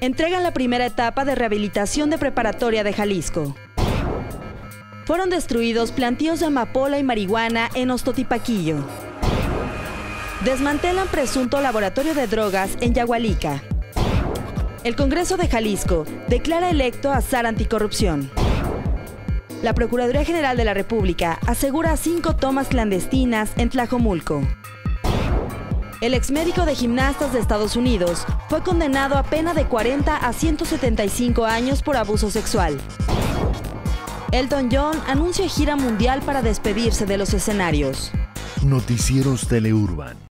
entregan la primera etapa de rehabilitación de preparatoria de Jalisco. Fueron destruidos plantíos de amapola y marihuana en Ostotipaquillo. Desmantelan presunto laboratorio de drogas en Yagualica. El Congreso de Jalisco declara electo a SAR Anticorrupción. La Procuraduría General de la República asegura cinco tomas clandestinas en Tlajomulco. El exmédico de gimnastas de Estados Unidos fue condenado a pena de 40 a 175 años por abuso sexual. Elton John anuncia gira mundial para despedirse de los escenarios. Noticieros Teleurban.